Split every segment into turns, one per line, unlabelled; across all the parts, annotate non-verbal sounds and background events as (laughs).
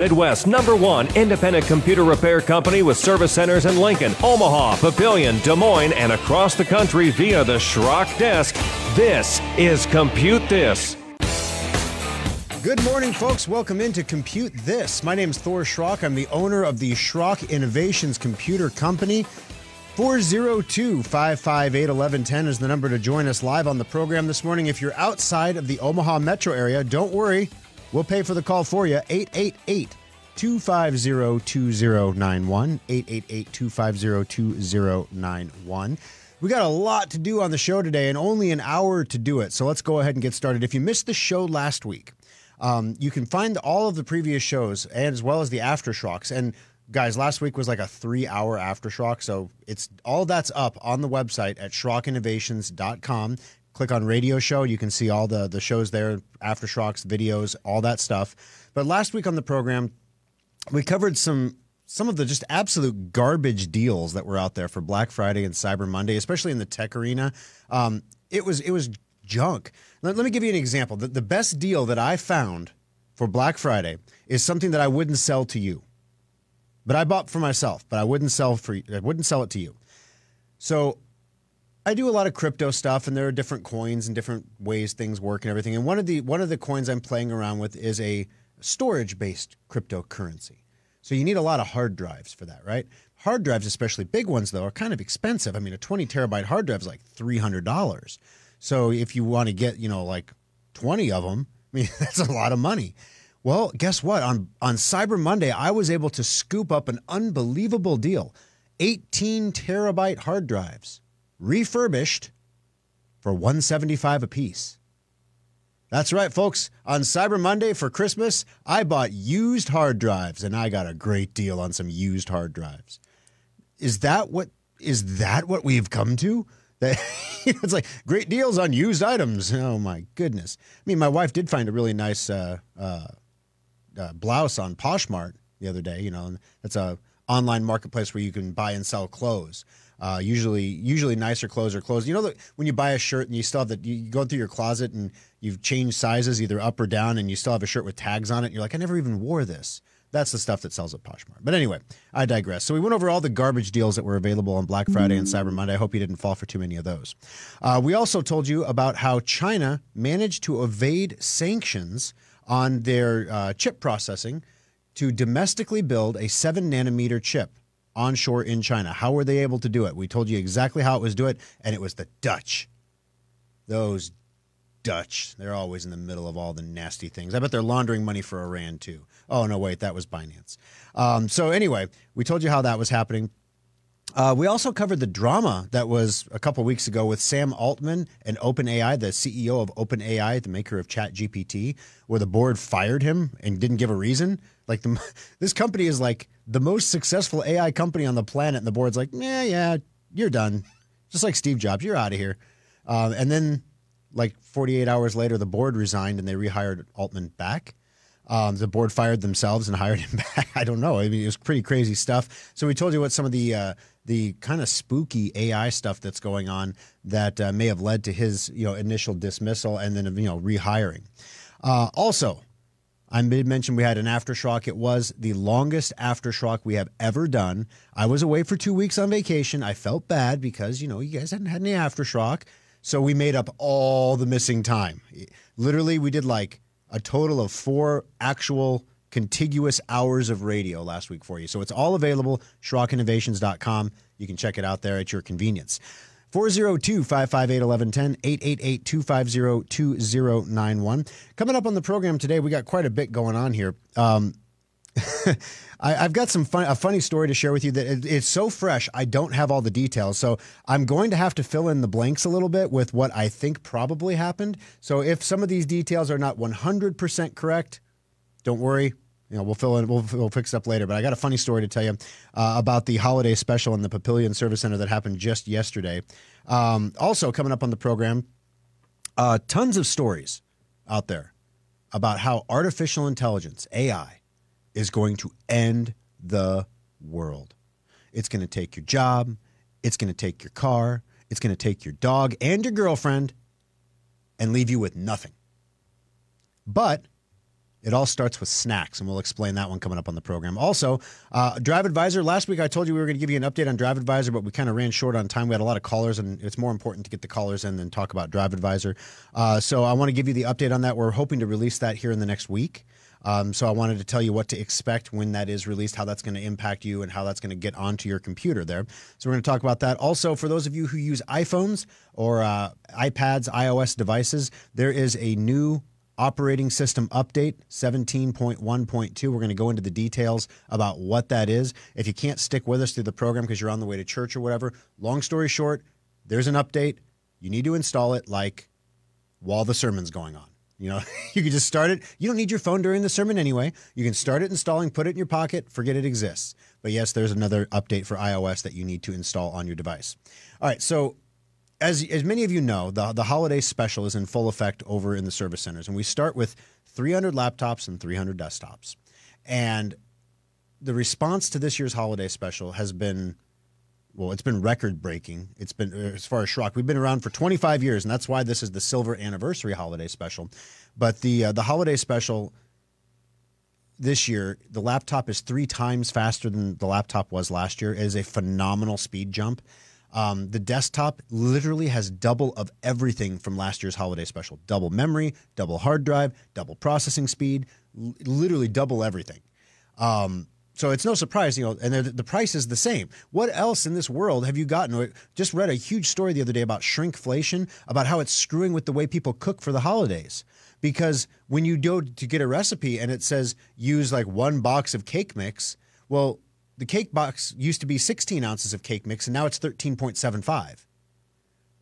Midwest number one independent computer repair company with service centers in Lincoln, Omaha, Papillion, Des Moines, and across the country via the Schrock desk. This is Compute This.
Good morning, folks. Welcome into Compute This. My name is Thor Schrock. I'm the owner of the Schrock Innovations Computer Company. 402 558 1110 is the number to join us live on the program this morning. If you're outside of the Omaha metro area, don't worry. We'll pay for the call for you. 888 250 2091. 888 250 2091. We got a lot to do on the show today and only an hour to do it. So let's go ahead and get started. If you missed the show last week, um, you can find all of the previous shows and as well as the aftershocks. And guys, last week was like a three hour aftershock. So it's all that's up on the website at schrockinnovations.com click on radio show. You can see all the the shows there, aftershocks, videos, all that stuff. But last week on the program, we covered some some of the just absolute garbage deals that were out there for Black Friday and Cyber Monday, especially in the tech arena. Um, it was it was junk. Let, let me give you an example. The, the best deal that I found for Black Friday is something that I wouldn't sell to you, but I bought for myself. But I wouldn't sell for I wouldn't sell it to you. So I do a lot of crypto stuff, and there are different coins and different ways things work and everything. And one of the one of the coins I'm playing around with is a storage based cryptocurrency. So you need a lot of hard drives for that, right? Hard drives, especially big ones, though, are kind of expensive. I mean, a 20 terabyte hard drive is like three hundred dollars. So if you want to get, you know, like 20 of them, (laughs) I mean, that's a lot of money. Well, guess what? On on Cyber Monday, I was able to scoop up an unbelievable deal: 18 terabyte hard drives refurbished for 175 apiece. That's right, folks. On Cyber Monday for Christmas, I bought used hard drives and I got a great deal on some used hard drives. Is that what is that what we've come to? (laughs) That it's like great deals on used items. Oh my goodness. I mean, my wife did find a really nice uh, uh, uh, blouse on Poshmark the other day. You know, and that's a online marketplace where you can buy and sell clothes. Uh, usually, usually nicer clothes are clothes. You know when you buy a shirt and you still have that, you go through your closet and you've changed sizes either up or down, and you still have a shirt with tags on it. you're like, I never even wore this. That's the stuff that sells at Poshmark. But anyway, I digress. So we went over all the garbage deals that were available on Black Friday and Cyber Monday. I hope you didn't fall for too many of those. Uh, we also told you about how China managed to evade sanctions on their uh, chip processing to domestically build a seven nanometer chip onshore in China. How were they able to do it? We told you exactly how it was do it, and it was the Dutch. Those Dutch, they're always in the middle of all the nasty things. I bet they're laundering money for Iran too. Oh no, wait, that was Binance. Um, so anyway, we told you how that was happening. Uh, we also covered the drama that was a couple weeks ago with Sam Altman and OpenAI, the CEO of OpenAI, the maker of ChatGPT, where the board fired him and didn't give a reason. Like the, (laughs) this company is like the most successful AI company on the planet, and the board's like, yeah, yeah, you're done. Just like Steve Jobs, you're out of here. Uh, and then, like 48 hours later, the board resigned and they rehired Altman back. Um, the board fired themselves and (laughs) hired him back. I don't know. I mean, it was pretty crazy stuff. So we told you what some of the uh, the kind of spooky AI stuff that's going on that uh, may have led to his you know initial dismissal and then you know rehiring. Uh, also, I did mention we had an aftershock. It was the longest aftershock we have ever done. I was away for two weeks on vacation. I felt bad because you know you guys hadn't had any aftershock, so we made up all the missing time. Literally, we did like a total of four actual contiguous hours of radio last week for you. So it's all available, schrockinnovations.com. You can check it out there at your convenience. 402 558 1110, 888 250 2091. Coming up on the program today, we got quite a bit going on here. Um, (laughs) I, have got some fun, a funny story to share with you that it, it's so fresh. I don't have all the details, so I'm going to have to fill in the blanks a little bit with what I think probably happened. So if some of these details are not 100% correct, don't worry. You know, we'll fill in. We'll, we'll fix it up later. But I got a funny story to tell you uh, about the holiday special in the Papillion Service Center that happened just yesterday. Um, also coming up on the program, uh, tons of stories out there about how artificial intelligence (AI) is going to end the world. It's going to take your job, it's going to take your car, it's going to take your dog and your girlfriend and leave you with nothing. But It all starts with snacks, and we'll explain that one coming up on the program. Also, uh, Drive Adviser. Last week I told you we were going to give you an update on Drive Adviser, but we kind of ran short on time. We had a lot of callers, and it's more important to get the callers in than talk about Drive Adviser. Uh, so I want to give you the update on that. We're hoping to release that here in the next week. Um, so I wanted to tell you what to expect when that is released, how that's going to impact you, and how that's going to get onto your computer there. So we're going to talk about that. Also, for those of you who use iPhones or uh, iPads, iOS devices, there is a new operating system update 17.1.2. We're going to go into the details about what that is. If you can't stick with us through the program because you're on the way to church or whatever, long story short, there's an update. You need to install it like while the sermon's going on. You know, (laughs) you can just start it. You don't need your phone during the sermon anyway. You can start it installing, put it in your pocket, forget it exists. But yes, there's another update for iOS that you need to install on your device. All right, so as as many of you know, the the holiday special is in full effect over in the service centers, and we start with 300 laptops and 300 desktops, and the response to this year's holiday special has been. Well, it's been record breaking. It's been, uh, as far as Schrock, we've been around for 25 years, and that's why this is the silver anniversary holiday special. But the uh, the holiday special this year, the laptop is three times faster than the laptop was last year. It is a phenomenal speed jump. Um, the desktop literally has double of everything from last year's holiday special double memory, double hard drive, double processing speed, l- literally double everything. Um, so it's no surprise, you know, and the, the price is the same. What else in this world have you gotten? Just read a huge story the other day about shrinkflation, about how it's screwing with the way people cook for the holidays. Because when you go to get a recipe and it says use like one box of cake mix, well, the cake box used to be 16 ounces of cake mix, and now it's 13.75.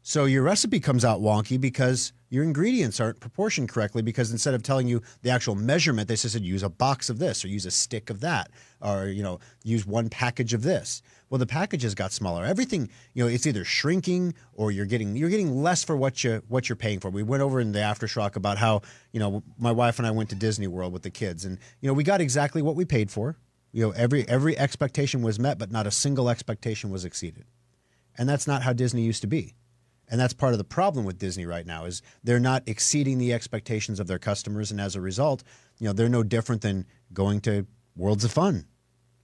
So your recipe comes out wonky because your ingredients aren't proportioned correctly. Because instead of telling you the actual measurement, they said use a box of this or use a stick of that, or you know use one package of this. Well, the packages got smaller. Everything you know, it's either shrinking or you're getting you're getting less for what you what you're paying for. We went over in the aftershock about how you know my wife and I went to Disney World with the kids, and you know we got exactly what we paid for you know every every expectation was met but not a single expectation was exceeded. And that's not how disney used to be. And that's part of the problem with disney right now is they're not exceeding the expectations of their customers. And as a result you know they're no different than going to worlds of fun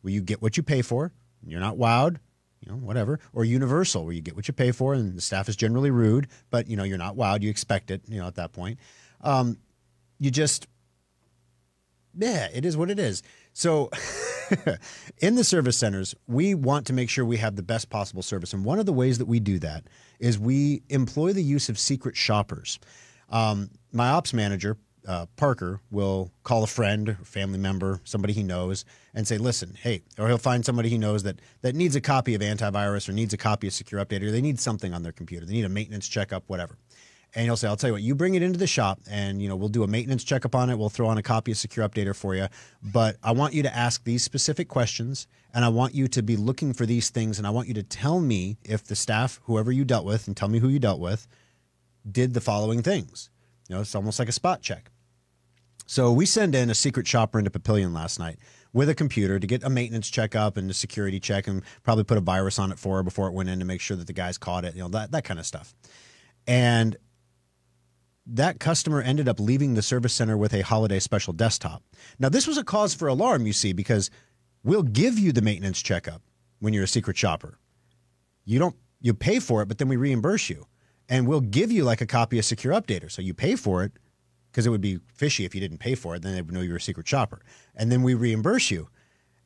where you get what you pay for. You're not wowed you know whatever. Or universal where you get what you pay for and the staff is generally rude but you know you're not wowed. You expect it you know at that point. Um, you just yeah it is what it is so (laughs) in the service centers, we want to make sure we have the best possible service. And one of the ways that we do that is we employ the use of secret shoppers. Um, my ops manager, uh, Parker, will call a friend, or family member, somebody he knows, and say, listen, hey, or he'll find somebody he knows that, that needs a copy of antivirus or needs a copy of Secure Update or they need something on their computer. They need a maintenance checkup, whatever and he'll say, "I'll tell you what, you bring it into the shop, and you know we'll do a maintenance checkup on it. We'll throw on a copy of Secure Updater for you, but I want you to ask these specific questions, and I want you to be looking for these things, and I want you to tell me if the staff, whoever you dealt with, and tell me who you dealt with, did the following things. You know, it's almost like a spot check. So we send in a secret shopper into Papillion last night with a computer to get a maintenance checkup and a security check, and probably put a virus on it for her before it went in to make sure that the guys caught it. You know that that kind of stuff, and that customer ended up leaving the service center with a holiday special desktop. Now, this was a cause for alarm, you see, because we'll give you the maintenance checkup when you're a secret shopper. You don't you pay for it, but then we reimburse you. And we'll give you like a copy of Secure Updater. So you pay for it because it would be fishy if you didn't pay for it. Then they would know you're a secret shopper. And then we reimburse you.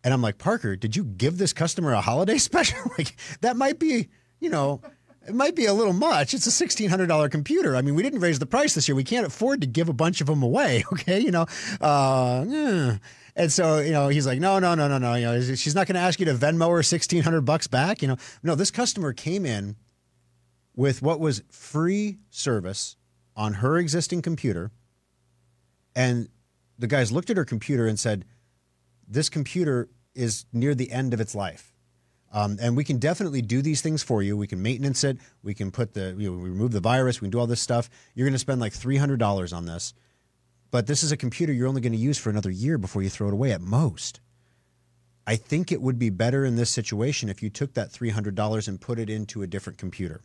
And I'm like, Parker, did you give this customer a holiday (laughs) special? like that might be, you know, it might be a little much. It's a $1,600 computer. I mean, we didn't raise the price this year. We can't afford to give a bunch of them away. (laughs) Okay. You know, uh. And so, you know, he's like, no, no, no, no, no. You know, she's not going to ask you to Venmo her 1600 bucks back. You know, no, this customer came in with what was free service on her existing computer. And the guys looked at her computer and said, this computer is near the end of its life um, and we can definitely do these things for you. We can maintenance it. We can put the, you know, we remove the virus. We can do all this stuff. You're going to spend like $300 on this. But this is a computer you're only going to use for another year before you throw it away at most. I think it would be better in this situation if you took that $300 and put it into a different computer.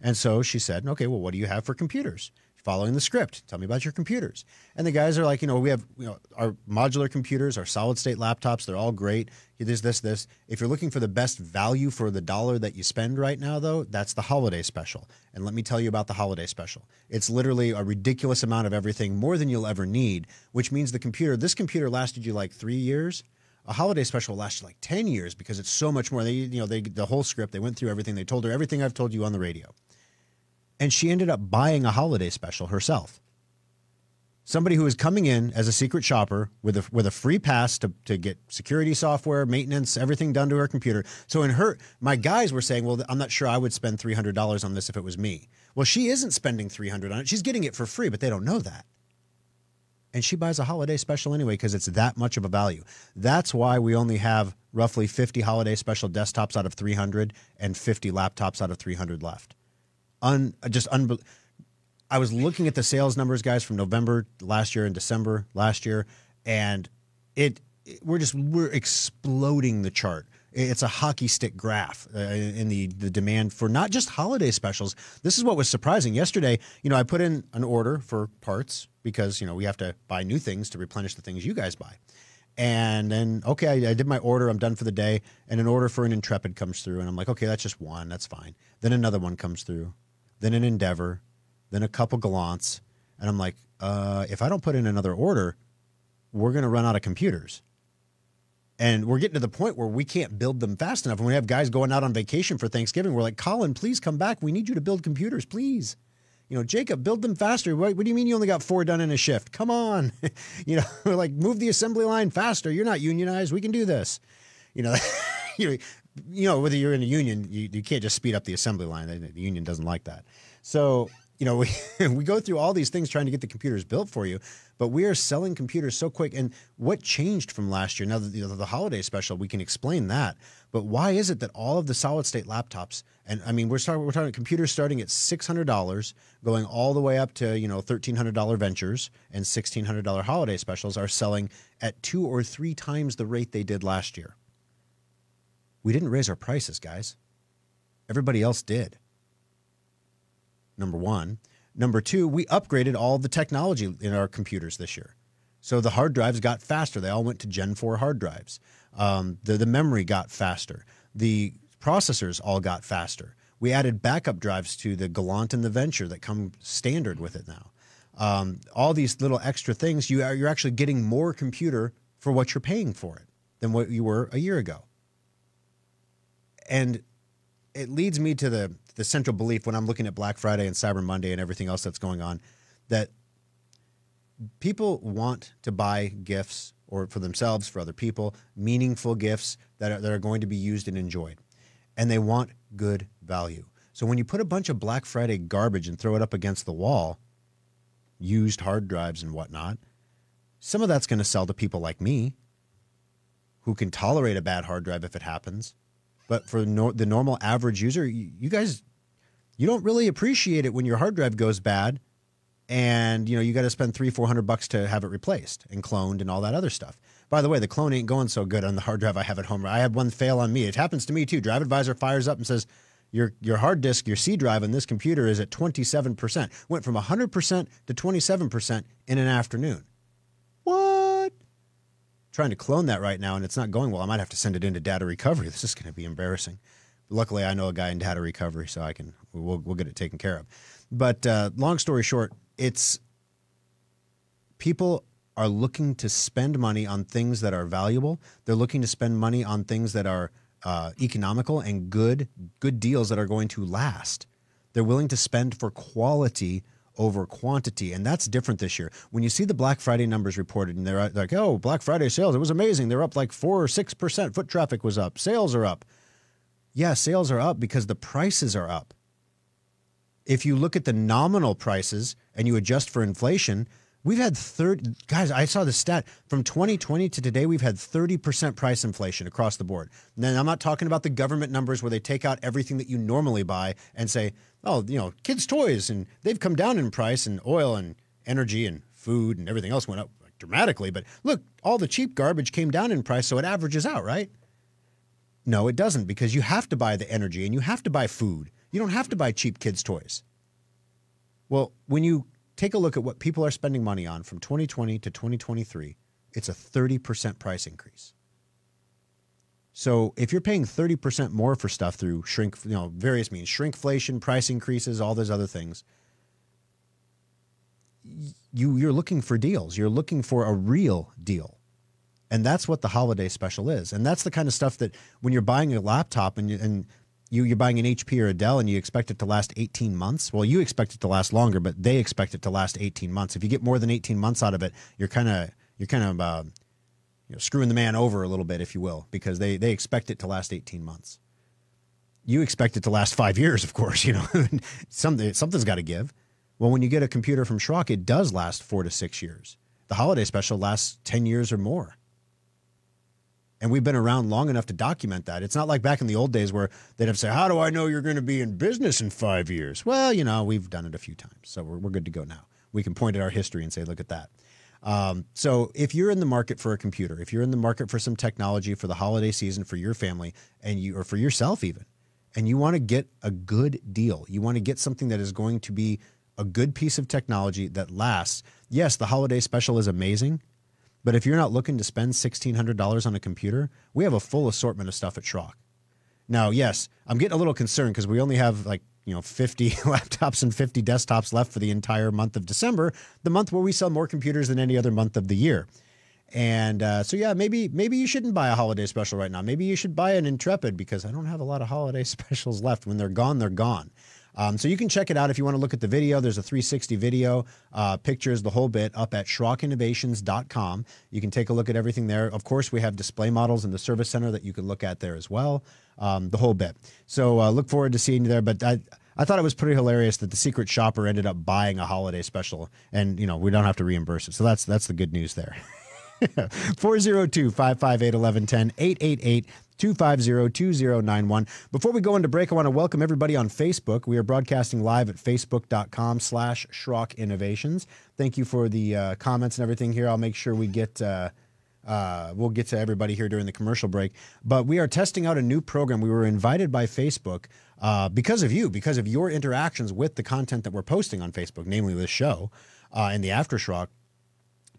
And so she said, okay, well, what do you have for computers? Following the script. Tell me about your computers. And the guys are like, you know, we have you know our modular computers, our solid state laptops. They're all great. This, this, this. If you're looking for the best value for the dollar that you spend right now, though, that's the holiday special. And let me tell you about the holiday special. It's literally a ridiculous amount of everything, more than you'll ever need. Which means the computer. This computer lasted you like three years a holiday special will last you like 10 years because it's so much more. They, you know, they, the whole script, they went through everything. They told her everything I've told you on the radio. And she ended up buying a holiday special herself. Somebody who was coming in as a secret shopper with a, with a free pass to, to get security software, maintenance, everything done to her computer. So in her, my guys were saying, well, I'm not sure I would spend $300 on this if it was me. Well, she isn't spending 300 on it. She's getting it for free, but they don't know that and she buys a holiday special anyway because it's that much of a value. That's why we only have roughly 50 holiday special desktops out of 300 and 50 laptops out of 300 left. Un, just unbelievable. I was looking at the sales numbers, guys, from November last year and December last year, and it, it we're just we're exploding the chart. It's a hockey stick graph uh, in the the demand for not just holiday specials. This is what was surprising yesterday. You know, I put in an order for parts because you know we have to buy new things to replenish the things you guys buy. And then okay, I, I, did my order. I'm done for the day. And an order for an Intrepid comes through, and I'm like, okay, that's just one. That's fine. Then another one comes through. Then an Endeavor. Then a couple Gallants. And I'm like, uh, if I don't put in another order, we're going to run out of computers. And we're getting to the point where we can't build them fast enough. And we have guys going out on vacation for Thanksgiving. We're like, Colin, please come back. We need you to build computers, please you know, Jacob, build them faster. What, what, do you mean you only got four done in a shift? Come on. (laughs) you know, (laughs) like move the assembly line faster. You're not unionized. We can do this. You know, (laughs) you, you know, whether you're in a union, you, you can't just speed up the assembly line. The union doesn't like that. So you know, (laughs) we, we go through all these things trying to get the computers built for you, but we are selling computers so quick. And what changed from last year? Now that you know, the holiday special, we can explain that. But why is it that all of the solid state laptops, and I mean, we're starting, we're talking computers starting at six hundred dollars, going all the way up to you know thirteen hundred dollar ventures and sixteen hundred dollar holiday specials are selling at two or three times the rate they did last year. We didn't raise our prices, guys. Everybody else did number one. Number two, we upgraded all the technology in our computers this year. So the hard drives got faster. They all went to Gen 4 hard drives. Um, the, the memory got faster. The processors all got faster. We added backup drives to the Gallant and the Venture that come standard with it now. Um, all these little extra things, you are, you're actually getting more computer for what you're paying for it than what you were a year ago. And it leads me to the the central belief when I'm looking at Black Friday and Cyber Monday and everything else that's going on that people want to buy gifts or for themselves, for other people, meaningful gifts that are, that are going to be used and enjoyed. And they want good value. So when you put a bunch of Black Friday garbage and throw it up against the wall, used hard drives and whatnot, some of that's going to sell to people like me who can tolerate a bad hard drive if it happens. But for no, the normal average user, you, you guys you don't really appreciate it when your hard drive goes bad and you know you got to spend three four hundred bucks to have it replaced and cloned and all that other stuff. By the way the clone ain't going so good on the hard drive i have at home. I had one fail on me. It happens to me too. Drive Adviser fires up and says your your hard disk your c drive on this computer is at 27% went from 100% to 27% in an afternoon trying to clone that right now and it's not going well i might have to send it into data recovery this is going to be embarrassing luckily I know a guy in data recovery, so I can we'll we'll get it taken care of. But uh, long story short, it's people are looking to spend money on things that are valuable. They're looking to spend money on things that are uh, economical and good good deals that are going to last. They're willing to spend for quality over quantity, and that's different this year. When you see the Black Friday numbers reported, and they're like, "Oh, Black Friday sales, it was amazing. They're up like four or six percent. Foot traffic was up. Sales are up." yeah, sales are up because the prices are up. If you look at the nominal prices and you adjust for inflation, we've had 30 guys, I saw the stat from 2020 to today, we've had 30% price inflation across the board. And then I'm not talking about the government numbers where they take out everything that you normally buy and say, oh, you know, kids' toys and they've come down in price and oil and energy and food and everything else went up dramatically. But look, all the cheap garbage came down in price, so it averages out, right? No, it doesn't because you have to buy the energy and you have to buy food. You don't have to buy cheap kids' toys. Well, when you take a look at what people are spending money on from 2020 to 2023. It's a 30% price increase. So if you're paying 30% more for stuff through shrink, you know, various means, shrinkflation, price increases, all those other things, you you're looking for deals. You're looking for a real deal. And that's what the holiday special is. And that's the kind of stuff that when you're buying a laptop and you, and you you're buying an HP or a Dell and you expect it to last 18 months, well, you expect it to last longer, but they expect it to last 18 months. If you get more than 18 months out of it, you're kind of you're kind of uh, you know, screwing the man over a little bit, if you will, because they they expect it to last 18 months. You expect it to last five years, of course. (laughs) You know, something something's got to give. Well, when you get a computer from Schrock, it does last four to six years. The holiday special lasts 10 years or more. And we've been around long enough to document that. It's not like back in the old days where they'd have said, How do I know you're going to be in business in five years? Well, you know, we've done it a few times. So we're, we're good to go now. We can point at our history and say, Look at that. Um, so if you're in the market for a computer, if you're in the market for some technology for the holiday season for your family and you or for yourself even, and you want to get a good deal, you want to get something that is going to be a good piece of technology that lasts. Yes, the holiday special is amazing, but if you're not looking to spend $1600 on a computer, we have a full assortment of stuff at Schrock. Now, yes, I'm getting a little concerned because we only have like you know 50 (laughs) laptops and 50 desktops left for the entire month of December, the month where we sell more computers than any other month of the year. And uh, so yeah, maybe maybe you shouldn't buy a holiday special right now. Maybe you should buy an Intrepid because I don't have a lot of holiday (laughs) specials left. When they're gone, they're gone. Um, so you can check it out if you want to look at the video. There's a 360 video, uh, pictures, the whole bit up at SchrockInnovations.com. You can take a look at everything there. Of course, we have display models in the service center that you can look at there as well um, the whole bit. So uh, look forward to seeing you there. But I, I thought it was pretty hilarious that the secret shopper ended up buying a holiday special, and you know we don't have to reimburse it. So that's that's the good news there. (laughs) 402 558 1110 888 250 2091. Before we go into break, I want to welcome everybody on Facebook. We are broadcasting live at facebook.com slash Schrock Innovations. Thank you for the uh, comments and everything here. I'll make sure we get. Uh, uh, we'll get to everybody here during the commercial break. But we are testing out a new program. We were invited by Facebook uh, because of you, because of your interactions with the content that we're posting on Facebook, namely this show uh, and the Aftershock,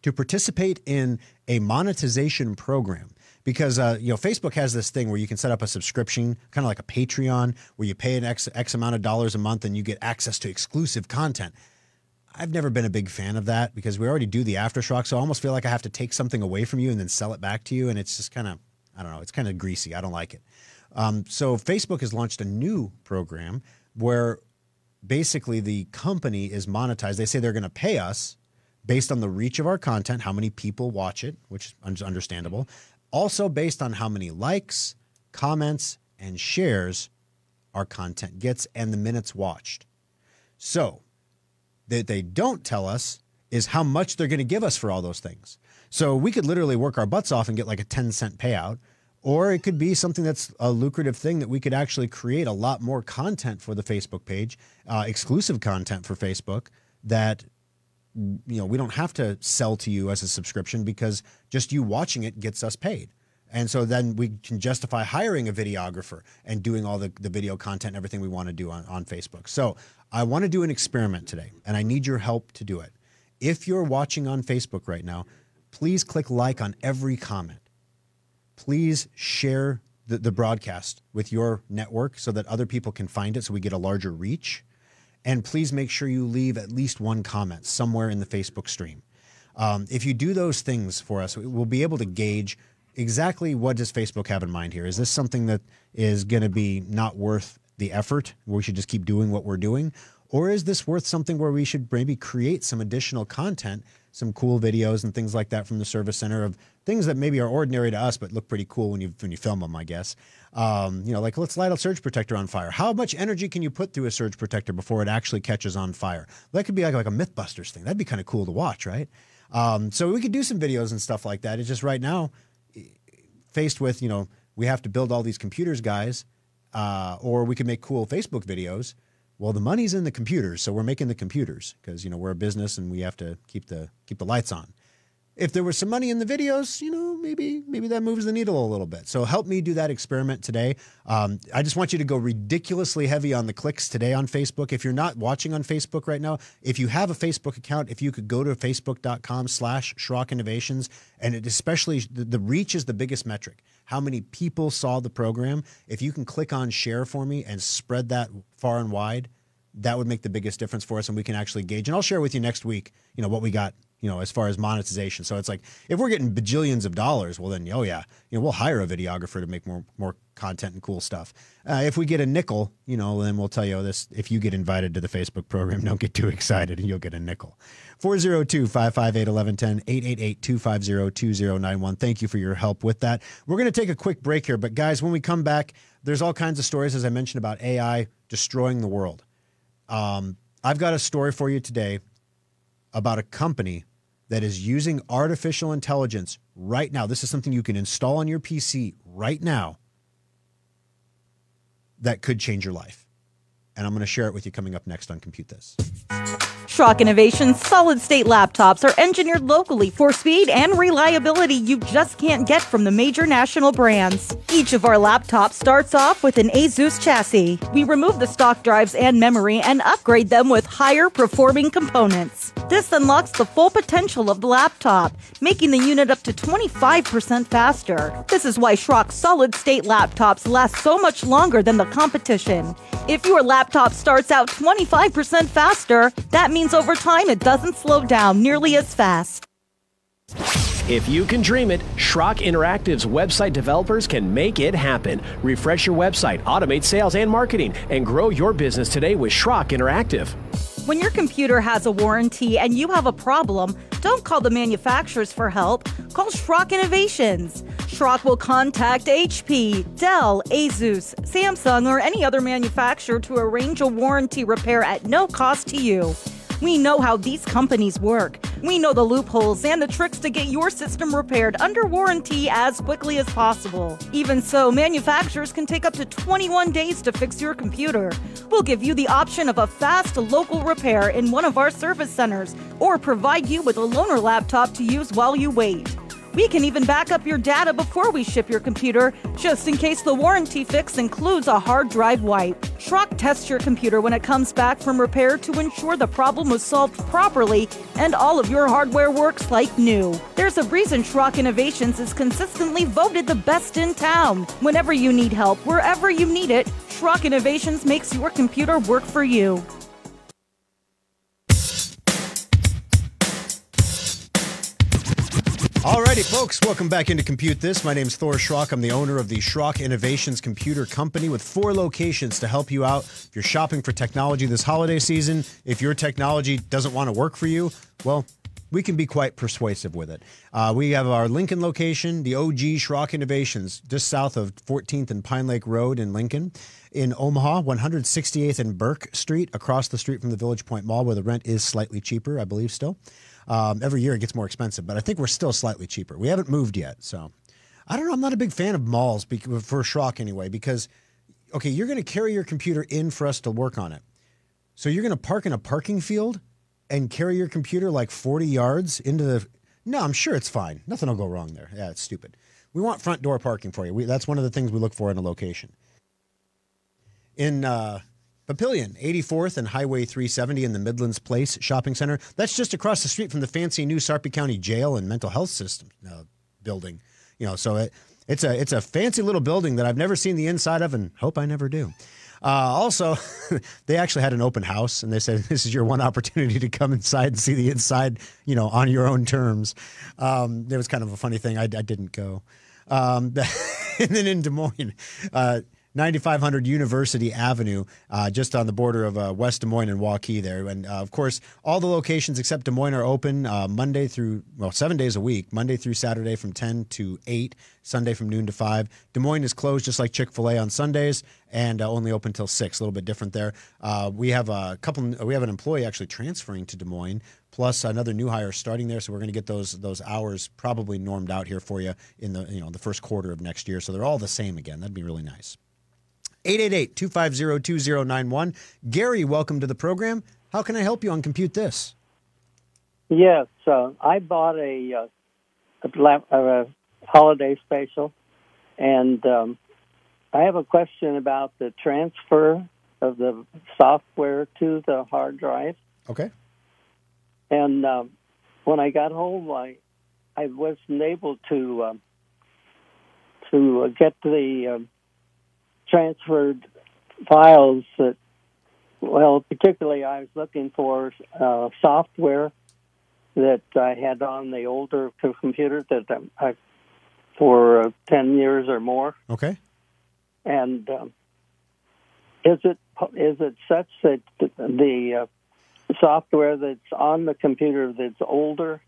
to participate in a monetization program. Because uh, you know, Facebook has this thing where you can set up a subscription, kind of like a Patreon, where you pay an X, X amount of dollars a month and you get access to exclusive content. I've never been a big fan of that because we already do the aftershock. So I almost feel like I have to take something away from you and then sell it back to you. And it's just kind of, I don't know, it's kind of greasy. I don't like it. Um, so Facebook has launched a new program where basically the company is monetized. They say they're going to pay us based on the reach of our content, how many people watch it, which is understandable. Also based on how many likes, comments, and shares our content gets and the minutes watched. So that they don't tell us is how much they're going to give us for all those things. So we could literally work our butts off and get like a 10 cent payout, or it could be something that's a lucrative thing that we could actually create a lot more content for the Facebook page, uh, exclusive content for Facebook that you know we don't have to sell to you as a subscription because just you watching it gets us paid. And so then we can justify hiring a videographer and doing all the, the video content and everything we want to do on, on Facebook. So I want to do an experiment today, and I need your help to do it. If you're watching on Facebook right now, please click like on every comment. Please share the, the broadcast with your network so that other people can find it so we get a larger reach. And please make sure you leave at least one comment somewhere in the Facebook stream. Um, if you do those things for us, we'll be able to gauge exactly what does Facebook have in mind here. Is this something that is going to be not worth the effort we should just keep doing what we're doing? Or is this worth something where we should maybe create some additional content, some cool videos and things like that from the service center of things that maybe are ordinary to us but look pretty cool when you when you film them, I guess. Um, you know, like let's light a surge protector on fire. How much energy can you put through a surge protector before it actually catches on fire? That could be like, like a MythBusters thing. That'd be kind of cool to watch, right? Um, so we could do some videos and stuff like that. It's just right now, faced with you know we have to build all these computers, guys uh, or we could make cool Facebook videos. Well, the money's in the computers, so we're making the computers because you know we're a business and we have to keep the keep the lights on. If there was some money in the videos, you know, maybe maybe that moves the needle a little bit. So help me do that experiment today. Um, I just want you to go ridiculously heavy on the clicks today on Facebook. If you're not watching on Facebook right now, if you have a Facebook account, if you could go to facebook.com slash Schrock Innovations, and it especially the, the reach is the biggest metric. How many people saw the program? If you can click on share for me and spread that far and wide, that would make the biggest difference for us, and we can actually gauge. And I'll share with you next week, you know, what we got you know, as far as monetization. So it's like if we're getting bajillions of dollars, well then, oh yeah, you know, we'll hire a videographer to make more more content and cool stuff. Uh, if we get a nickel, you know, then we'll tell you oh, this. If you get invited to the Facebook program, (laughs) don't get too excited, and you'll get a nickel. 402-558-1110, 888-250-2091. Thank you for your help with that. We're going to take a quick break here, but guys, when we come back, there's all kinds of stories, as I mentioned, about AI destroying the world. Um, I've got a story for you today about a company that is using artificial intelligence right now. This is something you can install on your PC right now that could change your life. And I'm going to share it with you coming up next on Compute This.
Schrock Innovation's solid state laptops are engineered locally for speed and reliability you just can't get from the major national brands. Each of our laptops starts off with an Asus chassis. We remove the stock drives and memory and upgrade them with higher performing components. This unlocks the full potential of the laptop, making the unit up to 25% faster. This is why Schrock's solid state laptops last so much longer than the competition. If your laptop starts out 25% faster, that means over time it doesn't slow down nearly as fast.
If you can dream it, Schrock Interactive's website developers can make it happen. Refresh your website, automate sales and marketing, and grow your business today with Schrock Interactive.
When your computer has a warranty and you have a problem, don't call the manufacturers for help. Call Schrock Innovations. Schrock will contact HP, Dell, Asus, Samsung, or any other manufacturer to arrange a warranty repair at no cost to you. We know how these companies work. We know the loopholes and the tricks to get your system repaired under warranty as quickly as possible. Even so, manufacturers can take up to 21 days to fix your computer. We'll give you the option of a fast local repair in one of our service centers or provide you with a loaner laptop to use while you wait. We can even back up your data before we ship your computer, just in case the warranty fix includes a hard drive wipe. Schrock tests your computer when it comes back from repair to ensure the problem was solved properly and all of your hardware works like new. There's a reason Schrock Innovations is consistently voted the best in town. Whenever you need help, wherever you need it, Schrock Innovations makes your computer work for you.
Alrighty, folks, welcome back into Compute This. My name is Thor Schrock. I'm the owner of the Schrock Innovations Computer Company with four locations to help you out. If you're shopping for technology this holiday season, if your technology doesn't want to work for you, well, we can be quite persuasive with it. Uh, we have our Lincoln location, the OG Schrock Innovations, just south of 14th and Pine Lake Road in Lincoln. In Omaha, 168th and Burke Street, across the street from the Village Pointe Mall, where the rent is slightly cheaper, I believe, still. Um, every year it gets more expensive, but I think we're still slightly cheaper. We haven't moved yet, so I don't know. I'm not a big fan of malls for Schrock anyway, because okay, you're going to carry your computer in for us to work on it. So you're going to park in a parking field and carry your computer like 40 yards into the. No, I'm sure it's fine. Nothing will go wrong there. Yeah, it's stupid. We want front door parking for you. We, that's one of the things we look for in a location. In uh, Papillion, 84th and Highway 370 in the Midlands Place Shopping Center. That's just across the street from the fancy new Sarpy County Jail and Mental Health System uh, building. You know, so it, it's a it's a fancy little building that I've never seen the inside of, and hope I never do. Uh, also, (laughs) they actually had an open house, and they said (laughs) this is your one opportunity to come inside and see the inside, you know, on your own terms. Um, it was kind of a funny thing. I, I didn't go. Um, (laughs) and then in Des Moines. Uh, 9500 University Avenue, uh, just on the border of uh, West Des Moines and Waukee there. And uh, of course, all the locations except Des Moines are open uh, Monday through, well, seven days a week, Monday through Saturday from 10 to 8, Sunday from noon to 5. Des Moines is closed just like Chick fil A on Sundays and uh, only open till 6, a little bit different there. Uh, we have a couple, we have an employee actually transferring to Des Moines plus another new hire starting there. So we're going to get those those hours probably normed out here for you in the you know the first quarter of next year. So they're all the same again. That'd be really nice. 888 250 2091. Gary, welcome to the program. How can I help you on Compute This?
Yes, uh, I bought a uh, a holiday special, and um, I have a question about the transfer of the software to the hard drive.
Okay.
And um, when I got home, I I wasn't able to um, to get the um, transferred files that. Well, particularly, I was looking for uh, software that I had on the older computer that I, for uh, ten years or more.
Okay.
And um, is it is it such that the uh, software that's on the computer that's older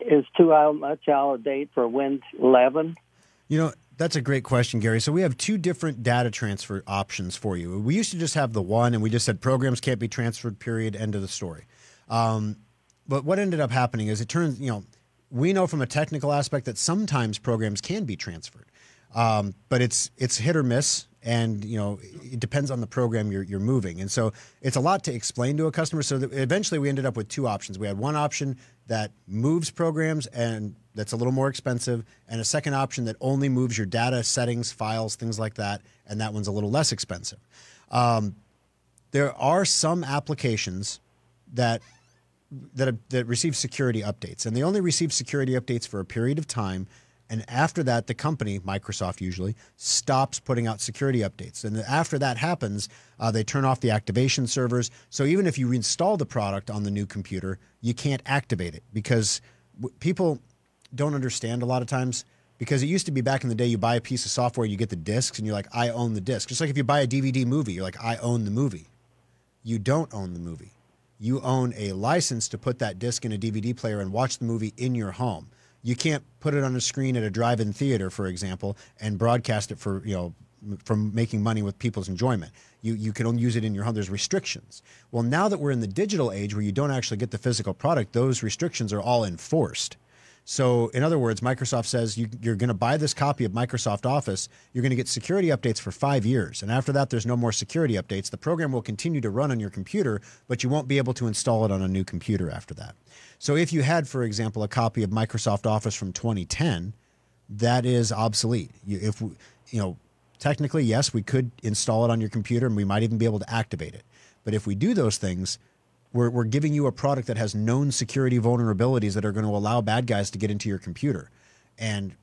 is too much out of date for Win 11?
You know, that's a great question, Gary. So we have two different data transfer options for you. We used to just have the one, and we just said programs can't be transferred. Period. End of the story. Um, but what ended up happening is it turns, you know, we know from a technical aspect that sometimes programs can be transferred, um, but it's it's hit or miss, and you know it depends on the program you're you're moving, and so it's a lot to explain to a customer. So eventually, we ended up with two options. We had one option that moves programs and that's a little more expensive, and a second option that only moves your data, settings, files, things like that, and that one's a little less expensive. Um, there are some applications that that, that receive security updates, and they only receive security updates for a period of time. And after that, the company, Microsoft usually, stops putting out security updates. And after that happens, uh, they turn off the activation servers. So even if you reinstall the product on the new computer, you can't activate it because people don't understand a lot of times. Because it used to be back in the day, you buy a piece of software, you get the discs, and you're like, I own the disc. Just like if you buy a DVD movie, you're like, I own the movie. You don't own the movie you own a license to put that disc in a DVD player and watch the movie in your home. You can't put it on a screen at a drive-in theater, for example, and broadcast it for you know from making money with people's enjoyment. You you can only use it in your home. There's restrictions. Well, now that we're in the digital age where you don't actually get the physical product, those restrictions are all enforced. So, in other words, Microsoft says you, are going to buy this copy of Microsoft Office. You're going to get security updates for five years. And after that, there's no more security updates. The program will continue to run on your computer, but you won't be able to install it on a new computer after that. So, if you had, for example, a copy of Microsoft Office from 2010, that is obsolete. You, if we, you know, technically, yes, we could install it on your computer and we might even be able to activate it. But if we do those things, we're, we're giving you a product that has known security vulnerabilities that are going to allow bad guys to get into your computer. And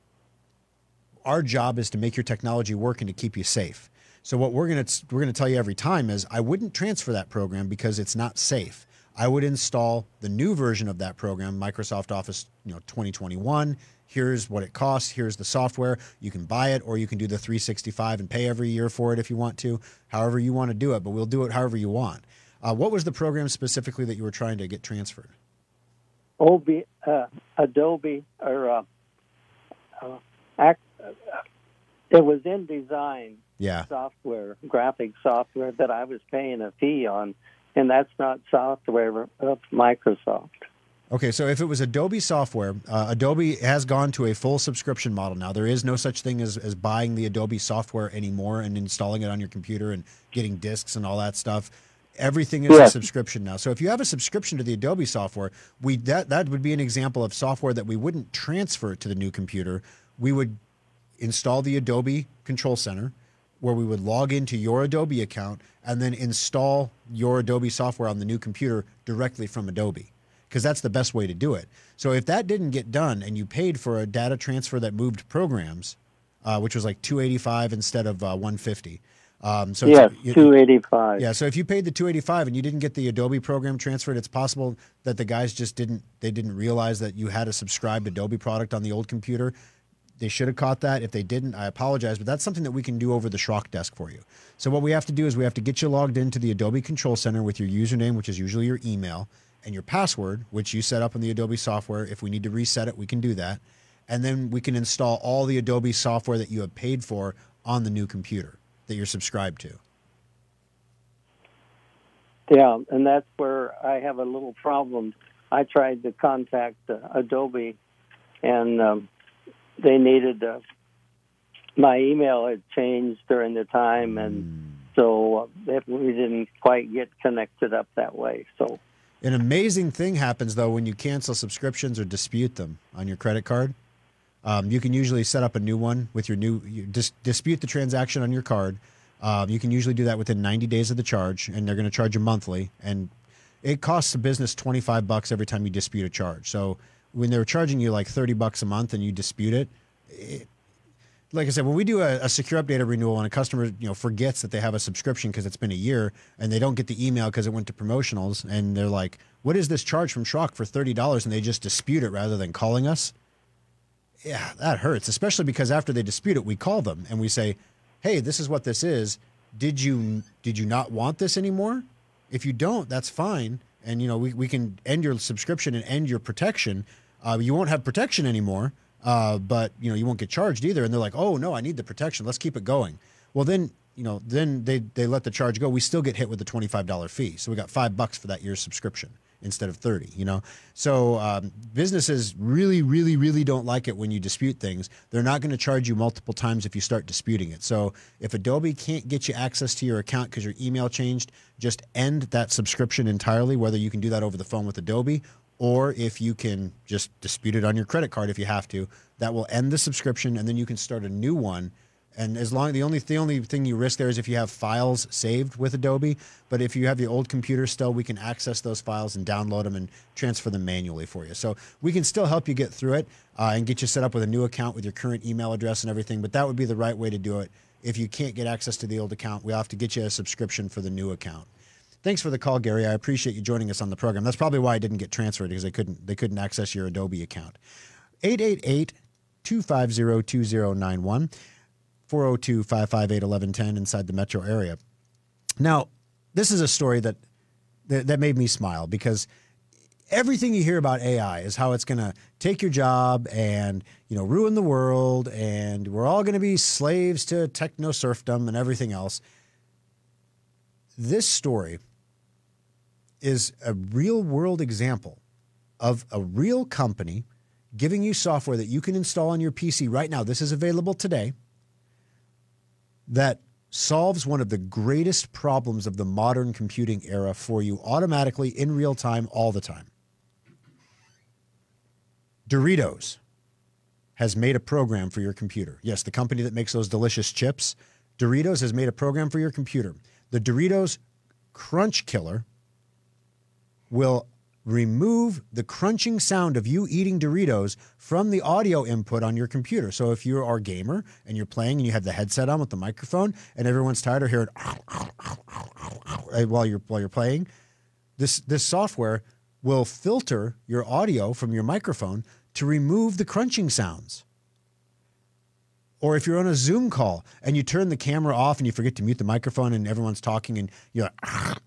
our job is to make your technology work and to keep you safe. So what we're going to we're going to tell you every time is I wouldn't transfer that program because it's not safe. I would install the new version of that program, Microsoft Office, you know, 2021. Here's what it costs. Here's the software. You can buy it or you can do the 365 and pay every year for it if you want to. However you want to do it, but we'll do it however you want. Uh, what was the program specifically that you were trying to get transferred?
OB, uh, Adobe or uh, uh act, uh, it was InDesign
yeah.
software, graphic software that I was paying a fee on, and that's not software of Microsoft.
Okay, so if it was Adobe software, uh, Adobe has gone to a full subscription model now. There is no such thing as, as buying the Adobe software anymore and installing it on your computer and getting discs and all that stuff. Everything is yes. a subscription now. So if you have a subscription to the Adobe software, we that that would be an example of software that we wouldn't transfer to the new computer. We would install the Adobe Control Center where we would log into your Adobe account and then install your Adobe software on the new computer directly from Adobe because that's the best way to do it. So if that didn't get done and you paid for a data transfer that moved programs, uh, which was like 285 instead of uh, 150,
um, so yes, two eighty five.
Yeah, so if you paid the two eighty five and you didn't get the Adobe program transferred, it's possible that the guys just didn't they didn't realize that you had a subscribed Adobe product on the old computer. They should have caught that. If they didn't, I apologize, but that's something that we can do over the Schrock desk for you. So what we have to do is we have to get you logged into the Adobe Control Center with your username, which is usually your email, and your password, which you set up in the Adobe software. If we need to reset it, we can do that. And then we can install all the Adobe software that you have paid for on the new computer that you're subscribed to.
Yeah, and that's where I have a little problem. I tried to contact uh, Adobe, and um, they needed uh, my email had changed during the time, and mm. so uh, we didn't quite get connected up that way. So,
an amazing thing happens though when you cancel subscriptions or dispute them on your credit card. Um, you can usually set up a new one with your new you dis- dispute the transaction on your card. Um, you can usually do that within 90 days of the charge, and they're going to charge you monthly. And it costs the business 25 bucks every time you dispute a charge. So when they're charging you like 30 bucks a month and you dispute it, it like I said, when we do a, a, secure update renewal and a customer, you know, forgets that they have a subscription because it's been a year and they don't get the email because it went to promotionals and they're like, "What is this charge from Schrock for thirty dollars?" and they just dispute it rather than calling us. Yeah, that hurts, especially because after they dispute it, we call them and we say, "Hey, this is what this is. Did you did you not want this anymore? If you don't, that's fine, and you know we we can end your subscription and end your protection. Uh, you won't have protection anymore." uh, but you know you won't get charged either. And they're like, oh no, I need the protection. Let's keep it going. Well, then you know then they they let the charge go. We still get hit with the twenty five dollar fee. So we got five bucks for that year's subscription instead of 30 you know? So um, businesses really really really don't like it when you dispute things. They're not going to charge you multiple times if you start disputing it. So if adobe can't get you access to your account because your email changed just end that subscription entirely whether you can do that over the phone with adobe or if you can just dispute it on your credit card if you have to, that will end the subscription and then you can start a new one. And as long the only the only thing you risk there is if you have files saved with Adobe. But if you have the old computer still, we can access those files and download them and transfer them manually for you. So we can still help you get through it uh, and get you set up with a new account with your current email address and everything. But that would be the right way to do it. If you can't get access to the old account, we have to get you a subscription for the new account. Thanks for the call, Gary. I appreciate you joining us on the program. That's probably why I didn't get transferred because they couldn't they couldn't access your Adobe account. 888-250-2091 402-558-1110 inside the metro area. Now, this is a story that that, that made me smile because everything you hear about AI is how it's going to take your job and you know ruin the world and we're all going to be slaves to techno serfdom and everything else. This story is a real world example of a real company giving you software that you can install on your PC right now. This is available today that solves one of the greatest problems of the modern computing era for you automatically in real time all the time. Doritos has made a program for your computer. Yes, the company that makes those delicious chips, Doritos has made a program for your computer. The Doritos Crunch Killer will remove the crunching sound of you eating Doritos from the audio input on your computer. So if you are a gamer and you're playing and you have the headset on with the microphone and everyone's tired of hearing (coughs) eh, while you're while you're playing, this this software will filter your audio from your microphone to remove the crunching sounds. Or if you're on a Zoom call and you turn the camera off and you forget to mute the microphone and everyone's talking and you're like,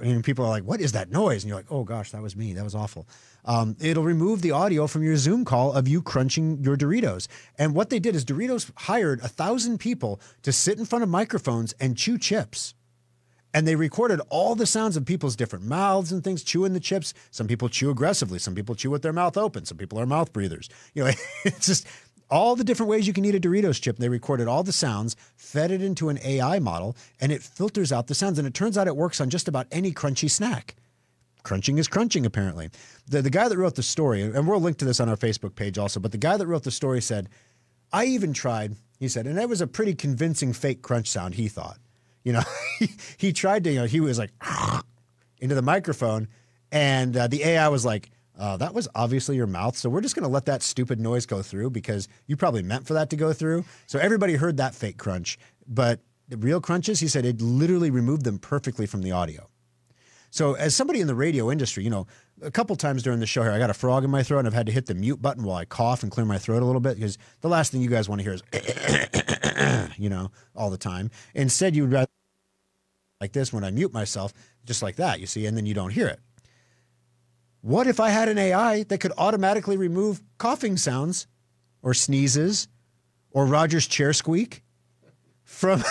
and people are like, what is that noise? And you're like, oh gosh, that was me. That was awful. Um, it'll remove the audio from your Zoom call of you crunching your Doritos. And what they did is Doritos hired a thousand people to sit in front of microphones and chew chips. And they recorded all the sounds of people's different mouths and things chewing the chips. Some people chew aggressively. Some people chew with their mouth open. Some people are mouth breathers. You know, (laughs) it's just all the different ways you can eat a Doritos chip. They recorded all the sounds, fed it into an AI model, and it filters out the sounds. And it turns out it works on just about any crunchy snack. Crunching is crunching, apparently. The, the guy that wrote the story, and we'll link to this on our Facebook page also, but the guy that wrote the story said, I even tried, he said, and it was a pretty convincing fake crunch sound, he thought. You know, (laughs) he, he tried to, you know, he was like (laughs) into the microphone, and uh, the AI was like, uh, that was obviously your mouth. So we're just going to let that stupid noise go through because you probably meant for that to go through. So everybody heard that fake crunch. But the real crunches, he said it literally removed them perfectly from the audio. So as somebody in the radio industry, you know, a couple times during the show here, I got a frog in my throat and I've had to hit the mute button while I cough and clear my throat a little bit because the last thing you guys want to hear is, (coughs) you know, all the time. Instead, you'd rather like this when I mute myself, just like that, you see, and then you don't hear it. What if I had an AI that could automatically remove coughing sounds or sneezes or Roger's chair squeak from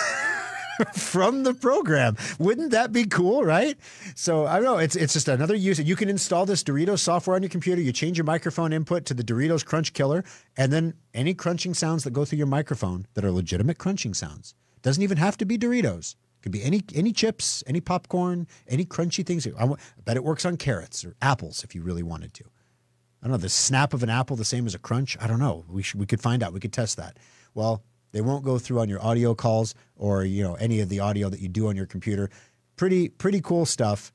(laughs) from the program? Wouldn't that be cool, right? So I don't know. It's it's just another use. You can install this Doritos software on your computer. You change your microphone input to the Doritos Crunch Killer, and then any crunching sounds that go through your microphone that are legitimate crunching sounds. Doesn't even have to be Doritos. Could be any any chips, any popcorn, any crunchy things. I, bet it works on carrots or apples if you really wanted to. I don't know, the snap of an apple the same as a crunch? I don't know. We should, we could find out. We could test that. Well, they won't go through on your audio calls or you know any of the audio that you do on your computer. Pretty pretty cool stuff.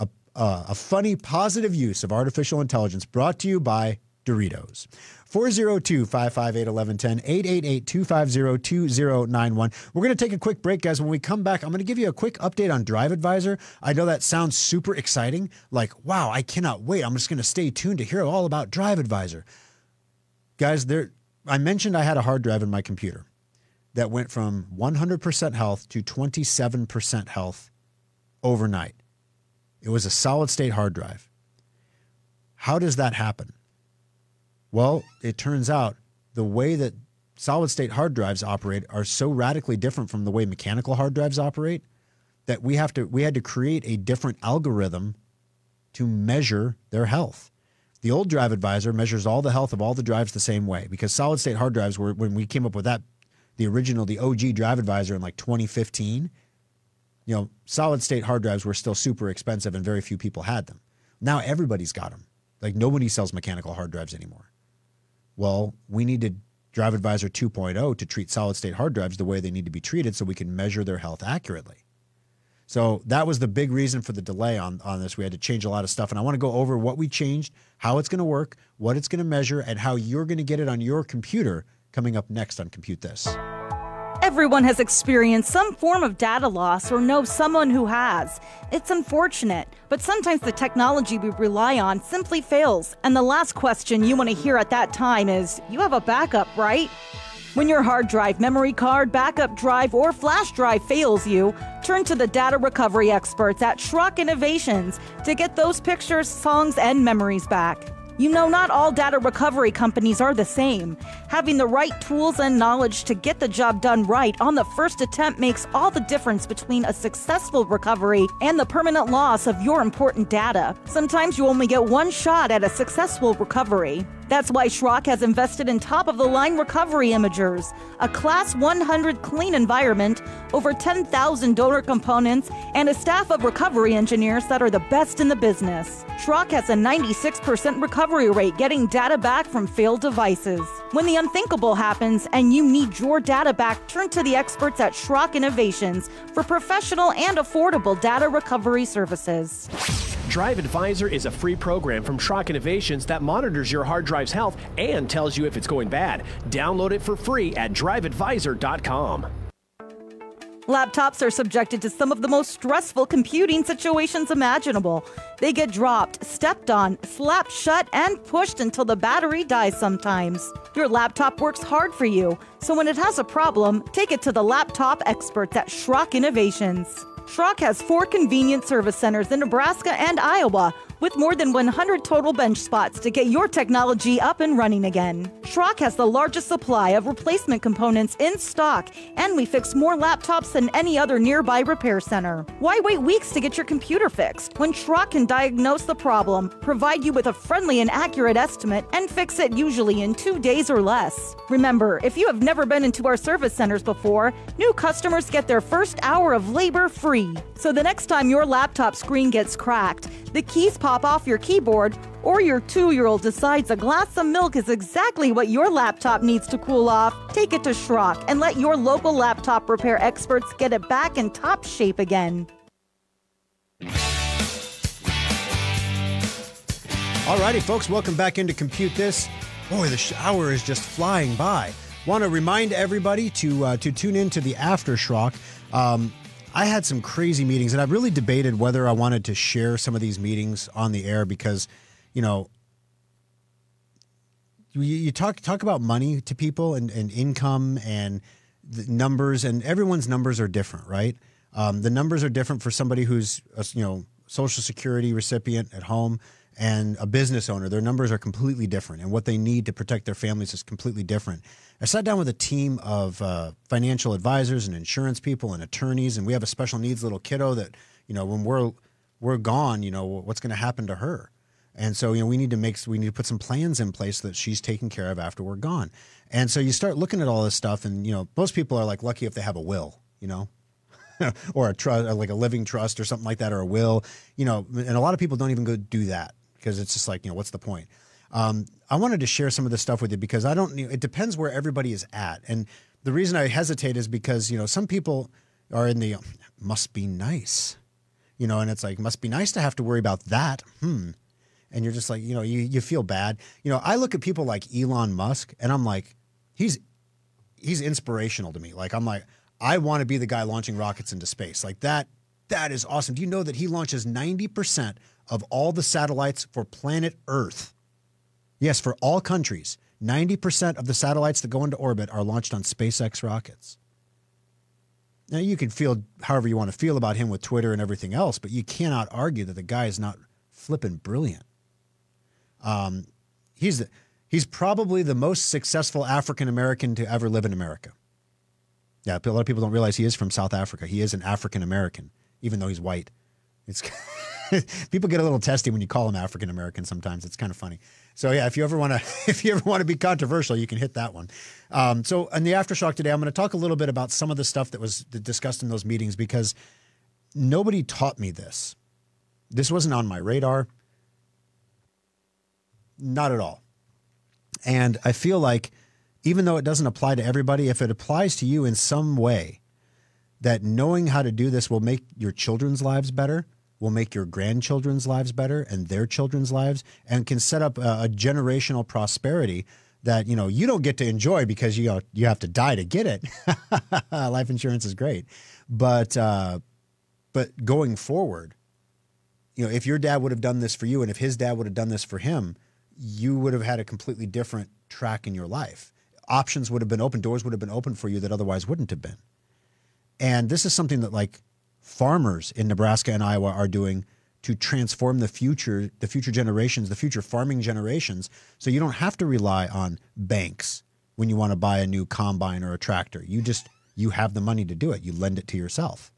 A, uh, a funny positive use of artificial intelligence brought to you by Doritos. 402 558 1110 888 250 2091. We're going to take a quick break, guys. When we come back, I'm going to give you a quick update on Drive Adviser. I know that sounds super exciting. Like, wow, I cannot wait. I'm just going to stay tuned to hear all about Drive Adviser. Guys, there I mentioned I had a hard drive in my computer that went from 100% health to 27% health overnight. It was a solid state hard drive. How does that happen? Well, it turns out the way that solid state hard drives operate are so radically different from the way mechanical hard drives operate that we have to we had to create a different algorithm to measure their health. The old Drive Adviser measures all the health of all the drives the same way because solid state hard drives were when we came up with that the original the OG Drive Adviser in like 2015 you know solid state hard drives were still super expensive and very few people had them. Now everybody's got them. Like nobody sells mechanical hard drives anymore. Well, we needed Drive Adviser 2.0 to treat solid state hard drives the way they need to be treated so we can measure their health accurately. So that was the big reason for the delay on, on this. We had to change a lot of stuff. And I want to go over what we changed, how it's going to work, what it's going to measure, and how you're going to get it on your computer coming up next on Compute This.
Everyone has experienced some form of data loss or knows someone who has. It's unfortunate, but sometimes the technology we rely on simply fails. And the last question you want to hear at that time is You have a backup, right? When your hard drive, memory card, backup drive, or flash drive fails you, turn to the data recovery experts at Schrock Innovations to get those pictures, songs, and memories back. You know, not all data recovery companies are the same. Having the right tools and knowledge to get the job done right on the first attempt makes all the difference between a successful recovery and the permanent loss of your important data. Sometimes you only get one shot at a successful recovery. That's why Schrock has invested in top of the line recovery imagers, a class 100 clean environment, over 10,000 donor components, and a staff of recovery engineers that are the best in the business. Schrock has a 96% recovery rate getting data back from failed devices. When the unthinkable happens and you need your data back, turn to the experts at Schrock Innovations for professional and affordable data recovery services.
Drive Adviser is a free program from Schrock Innovations that monitors your hard drive's health and tells you if it's going bad. Download it for free at driveadviser.com.
Laptops are subjected to some of the most stressful computing situations imaginable. They get dropped, stepped on, slapped shut, and pushed until the battery dies sometimes. Your laptop works hard for you, so when it has a problem, take it to the laptop experts at Schrock Innovations. Schrock has four convenient service centers in Nebraska and Iowa with more than 100 total bench spots to get your technology up and running again. Schrock has the largest supply of replacement components in stock, and we fix more laptops than any other nearby repair center. Why wait weeks to get your computer fixed when Schrock can diagnose the problem, provide you with a friendly and accurate estimate, and fix it usually in two days or less? Remember, if you have never been into our service centers before, new customers get their first hour of labor free. So the next time your laptop screen gets cracked, the keys pop off your keyboard, or your two year old decides a glass of milk is exactly what your laptop needs to cool off, take it to Schrock and let your local laptop repair experts get it back in top shape again.
Alrighty, folks, welcome back into Compute This. Boy, the hour is just flying by. Want to remind everybody to uh, to tune in to the After Schrock. Um, I had some crazy meetings, and I've really debated whether I wanted to share some of these meetings on the air because, you know, you, you talk talk about money to people and, and income and numbers, and everyone's numbers are different, right? Um, the numbers are different for somebody who's a, you know Social Security recipient at home and a business owner. Their numbers are completely different, and what they need to protect their families is completely different. I sat down with a team of uh, financial advisors and insurance people and attorneys, and we have a special needs little kiddo that you know when we're we're gone, you know what's going to happen to her. And so, you know, we need to make we need to put some plans in place that she's taken care of after we're gone. And so you start looking at all this stuff, and you know, most people are like lucky if they have a will, you know, (laughs) or a trust, like a living trust or something like that, or a will, you know. And a lot of people don't even go do that because it's just like, you know, what's the point? Um, I wanted to share some of this stuff with you because I don't. know It depends where everybody is at, and the reason I hesitate is because you know some people are in the must be nice, you know, and it's like must be nice to have to worry about that. Hmm. And you're just like, you know, you, you feel bad. You know, I look at people like Elon Musk and I'm like, he's he's inspirational to me. Like I'm like, I want to be the guy launching rockets into space. Like that, that is awesome. Do you know that he launches 90% of all the satellites for planet Earth? Yes, for all countries. 90% of the satellites that go into orbit are launched on SpaceX rockets. Now, you can feel however you want to feel about him with Twitter and everything else, but you cannot argue that the guy is not flipping brilliant. Um, he's, the, he's probably the most successful African American to ever live in America. Yeah, a lot of people don't realize he is from South Africa. He is an African American, even though he's white. It's (laughs) (laughs) people get a little testy when you call them African American. Sometimes it's kind of funny. So yeah, if you ever want to, (laughs) if you ever want to be controversial, you can hit that one. Um, so in the aftershock today, I'm going to talk a little bit about some of the stuff that was discussed in those meetings because nobody taught me this. This wasn't on my radar. Not at all. And I feel like even though it doesn't apply to everybody, if it applies to you in some way, that knowing how to do this will make your children's lives better, will make your grandchildren's lives better and their children's lives, and can set up a, a generational prosperity that you know you don't get to enjoy because you know, you have to die to get it. (laughs) Life insurance is great, but uh, but going forward, you know, if your dad would have done this for you, and if his dad would have done this for him, you would have had a completely different track in your life. Options would have been open, doors would have been open for you that otherwise wouldn't have been. And this is something that like farmers in Nebraska and Iowa are doing to transform the future, the future generations, the future farming generations, so you don't have to rely on banks when you want to buy a new combine or a tractor. You just you have the money to do it. You lend it to yourself.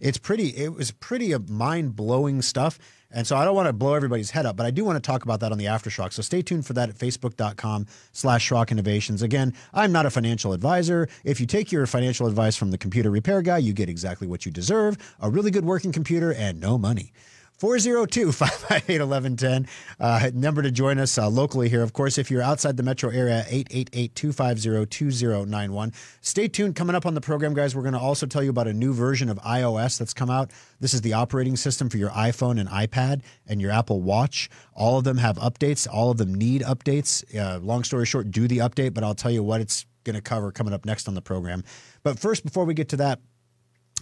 It's pretty. It was pretty uh, mind blowing stuff. And so I don't want to blow everybody's head up, but I do want to talk about that on the aftershock. So stay tuned for that at facebook.com slash Schrock Innovations. Again, I'm not a financial advisor. If you take your financial advice from the computer repair guy, you get exactly what you deserve, a really good working computer and no money. 402 558 1110. Uh, number to join us uh, locally here. Of course, if you're outside the metro area, 888 250 2091. Stay tuned. Coming up on the program, guys, we're going to also tell you about a new version of iOS that's come out. This is the operating system for your iPhone and iPad and your Apple Watch. All of them have updates, all of them need updates. Uh, long story short, do the update, but I'll tell you what it's going to cover coming up next on the program. But first, before we get to that,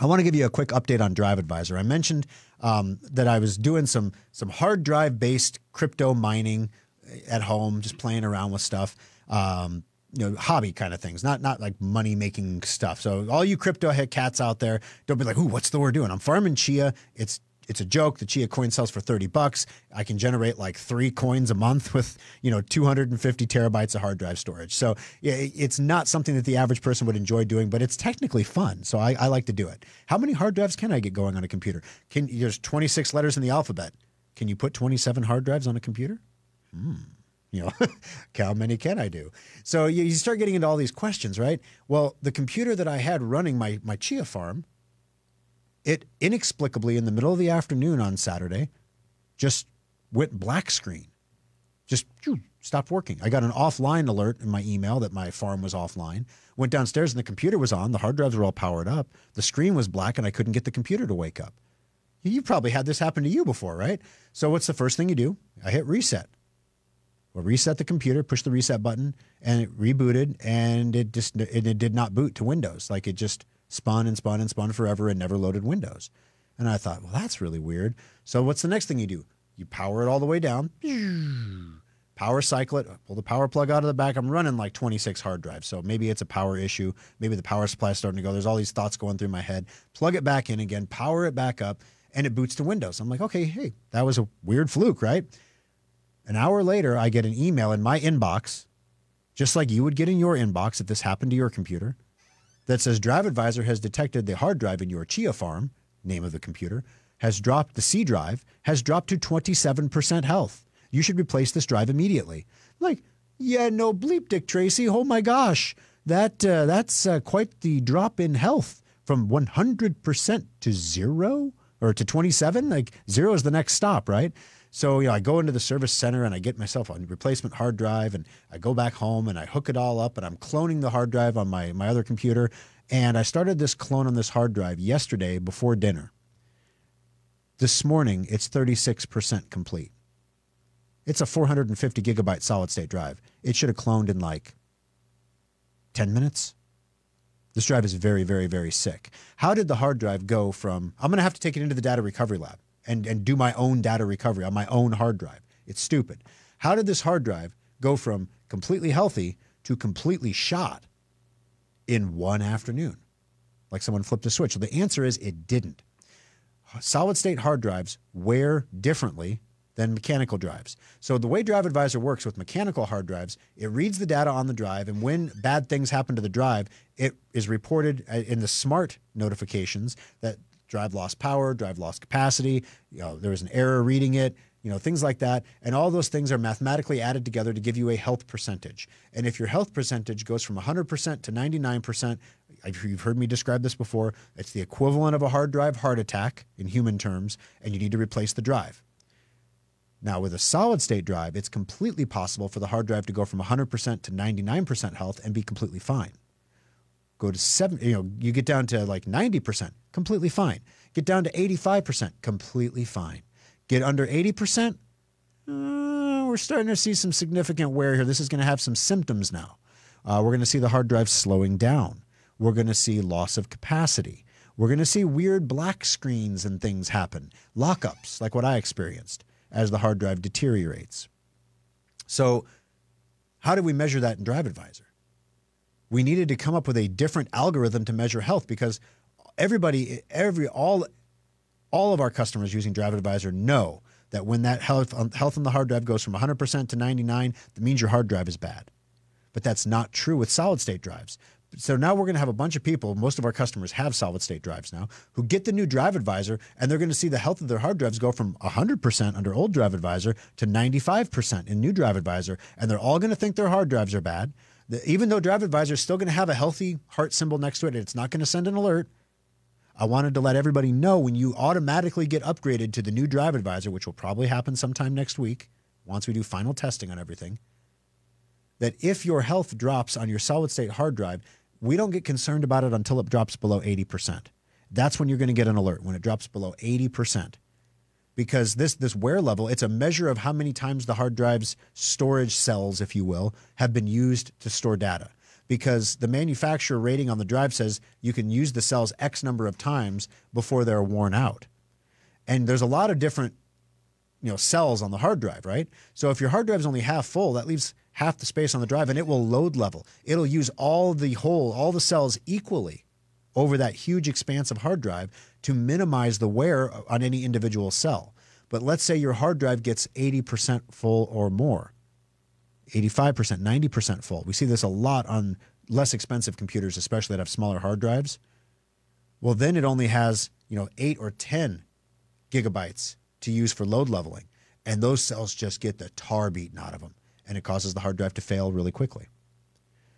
I want to give you a quick update on Drive Adviser. I mentioned um, that I was doing some some hard drive based crypto mining at home, just playing around with stuff. Um, you know, hobby kind of things, not not like money making stuff. So all you crypto head cats out there, don't be like, "Ooh, what's the word doing?" I'm farming chia. It's it's a joke. The Chia coin sells for 30 bucks. I can generate like three coins a month with, you know, 250 terabytes of hard drive storage. So it's not something that the average person would enjoy doing, but it's technically fun. So I, I like to do it. How many hard drives can I get going on a computer? Can There's 26 letters in the alphabet. Can you put 27 hard drives on a computer? Hmm. You know, (laughs) how many can I do? So you, you start getting into all these questions, right? Well, the computer that I had running my, my Chia farm, it inexplicably in the middle of the afternoon on Saturday just went black screen. Just stopped working. I got an offline alert in my email that my farm was offline. Went downstairs and the computer was on. The hard drives were all powered up. The screen was black and I couldn't get the computer to wake up. You probably had this happen to you before, right? So what's the first thing you do? I hit reset. Well, reset the computer, push the reset button, and it rebooted, and it just it, it did not boot to Windows. Like it just spun and spun and spun forever and never loaded Windows. And I thought, well, that's really weird. So what's the next thing you do? You power it all the way down, power cycle it, pull the power plug out of the back. I'm running like 26 hard drives. So maybe it's a power issue. Maybe the power supply is starting to go. There's all these thoughts going through my head. Plug it back in again, power it back up, and it boots to Windows. I'm like, okay, hey, that was a weird fluke, right? An hour later, I get an email in my inbox, just like you would get in your inbox if this happened to your computer that says Drive Adviser has detected the hard drive in your Chia farm, name of the computer, has dropped the C drive, has dropped to 27% health. You should replace this drive immediately. Like, yeah, no bleep, Dick Tracy. Oh my gosh, that uh, that's uh, quite the drop in health from 100% to zero or to 27. Like zero is the next stop, right? So, you know, I go into the service center and I get myself a replacement hard drive and I go back home and I hook it all up and I'm cloning the hard drive on my, my other computer. And I started this clone on this hard drive yesterday before dinner. This morning, it's 36% complete. It's a 450 gigabyte solid state drive. It should have cloned in like 10 minutes. This drive is very, very, very sick. How did the hard drive go from, I'm going to have to take it into the data recovery lab and, and do my own data recovery on my own hard drive. It's stupid. How did this hard drive go from completely healthy to completely shot in one afternoon? Like someone flipped a switch. The answer is it didn't. Solid state hard drives wear differently than mechanical drives. So the way Drive Adviser works with mechanical hard drives, it reads the data on the drive, and when bad things happen to the drive, it is reported uh, in the smart notifications that drive lost power, drive lost capacity, you know, there was an error reading it, you know, things like that. And all those things are mathematically added together to give you a health percentage. And if your health percentage goes from 100% to 99%, you've heard me describe this before, it's the equivalent of a hard drive heart attack in human terms, and you need to replace the drive. Now, with a solid state drive, it's completely possible for the hard drive to go from 100% to 99% health and be completely fine. Go to seven, you know, you get down to like 90%, completely fine. Get down to 85%, completely fine. Get under 80%, uh, we're starting to see some significant wear here. This is going to have some symptoms now. Uh, we're going to see the hard drive slowing down. We're going to see loss of capacity. We're going to see weird black screens and things happen, lockups like what I experienced as the hard drive deteriorates. So, how do we measure that in Drive Adviser? We needed to come up with a different algorithm to measure health because everybody, every all, all of our customers using Drive Adviser know that when that health um, health on the hard drive goes from 100% to 99, that means your hard drive is bad. But that's not true with solid state drives so now we're going to have a bunch of people, most of our customers have solid state drives now, who get the new Drive Adviser and they're going to see the health of their hard drives go from 100% under old Drive Adviser to 95% in new Drive Adviser. And they're all going to think their hard drives are bad. The, even though Drive Adviser is still going to have a healthy heart symbol next to it, it's not going to send an alert. I wanted to let everybody know when you automatically get upgraded to the new Drive Adviser, which will probably happen sometime next week once we do final testing on everything, that if your health drops on your solid state hard drive, we don't get concerned about it until it drops below 80%. That's when you're going to get an alert when it drops below 80%. Because this this wear level, it's a measure of how many times the hard drive's storage cells, if you will, have been used to store data. Because the manufacturer rating on the drive says you can use the cells X number of times before they're worn out. And there's a lot of different you know cells on the hard drive, right? So if your hard drive is only half full, that leaves half the space on the drive and it will load level. It'll use all the whole, all the cells equally over that huge expanse of hard drive to minimize the wear on any individual cell. But let's say your hard drive gets 80% full or more, 85%, 90% full. We see this a lot on less expensive computers, especially that have smaller hard drives. Well, then it only has, you know, 8 or 10 gigabytes to use for load leveling. And those cells just get the tar beaten out of them and it causes the hard drive to fail really quickly.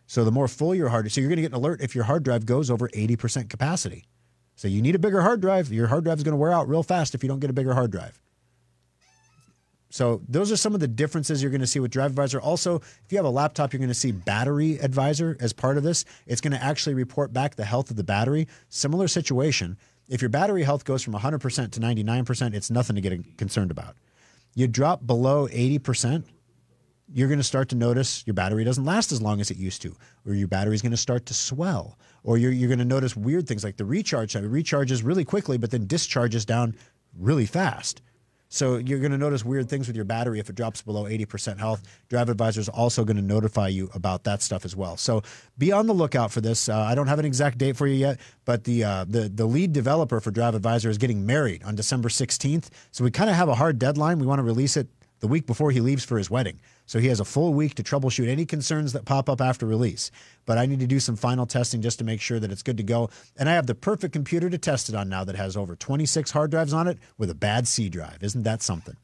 So the more full your hard, drive, so you're going to get an alert if your hard drive goes over 80% capacity. So you need a bigger hard drive. Your hard drive is going to wear out real fast if you don't get a bigger hard drive. So those are some of the differences you're going to see with Drive Adviser. Also, if you have a laptop, you're going to see Battery Advisor as part of this. It's going to actually report back the health of the battery. Similar situation. If your battery health goes from 100% to 99%, it's nothing to get concerned about. You drop below 80%, you're going to start to notice your battery doesn't last as long as it used to, or your battery is going to start to swell, or you're, you're going to notice weird things like the recharge. It recharges really quickly, but then discharges down really fast. So you're going to notice weird things with your battery if it drops below 80% health. Drive Adviser is also going to notify you about that stuff as well. So be on the lookout for this. Uh, I don't have an exact date for you yet, but the uh, the the lead developer for Drive Adviser is getting married on December 16th. So we kind of have a hard deadline. We want to release it the week before he leaves for his wedding. So he has a full week to troubleshoot any concerns that pop up after release. But I need to do some final testing just to make sure that it's good to go. And I have the perfect computer to test it on now that has over 26 hard drives on it with a bad C drive. Isn't that something?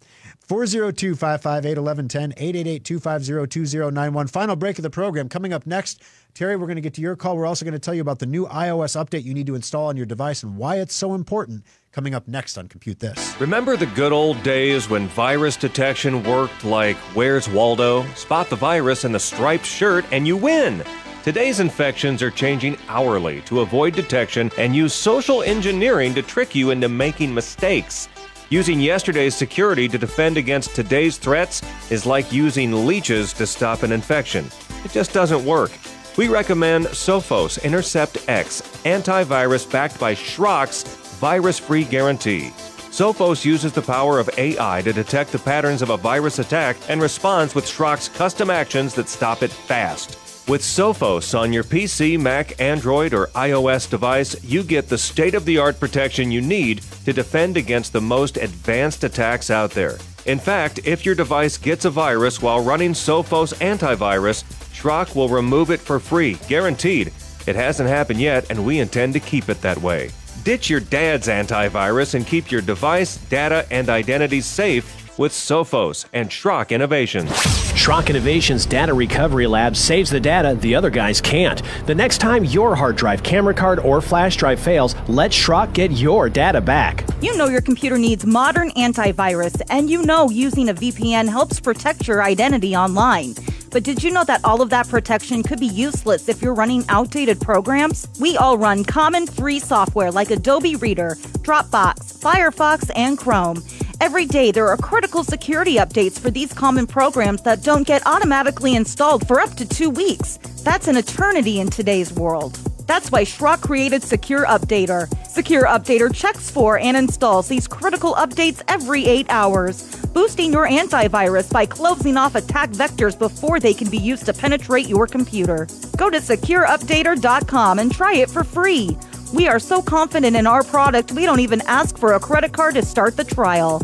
402 558 1110 888 250 2091. Final break of the program. Coming up next, Terry, we're going to get to your call. We're also going to tell you about the new iOS update you need to install on your device and why it's so important coming up next on Compute This.
Remember the good old days when virus detection worked like Where's Waldo? Spot the virus in the striped shirt and you win. Today's infections are changing hourly to avoid detection and use social engineering to trick you into making mistakes. Using yesterday's security to defend against today's threats is like using leeches to stop an infection. It just doesn't work. We recommend Sophos Intercept X, antivirus backed by Schrock's virus free guarantee. Sophos uses the power of AI to detect the patterns of a virus attack and responds with Schrock's custom actions that stop it fast. With Sophos on your PC, Mac, Android, or iOS device, you get the state of the art protection you need to defend against the most advanced attacks out there. In fact, if your device gets a virus while running Sophos antivirus, Schrock will remove it for free, guaranteed. It hasn't happened yet, and we intend to keep it that way. Ditch your dad's antivirus and keep your device, data, and identity safe with Sophos and Schrock Innovations.
Schrock Innovations Data Recovery Lab saves the data the other guys can't. The next time your hard drive, camera card, or flash drive fails, let Schrock get your data back.
You know your computer needs modern antivirus, and you know using a VPN helps protect your identity online. But did you know that all of that protection could be useless if you're running outdated programs? We all run common free software like Adobe Reader, Dropbox, Firefox, and Chrome. Every day, there are critical security updates for these common programs that don't get automatically installed for up to two weeks. That's an eternity in today's world. That's why Schrock created Secure Updater. Secure Updater checks for and installs these critical updates every eight hours, boosting your antivirus by closing off attack vectors before they can be used to penetrate your computer. Go to secureupdater.com and try it for free. We are so confident in our product, we don't even ask for a credit card to start the trial.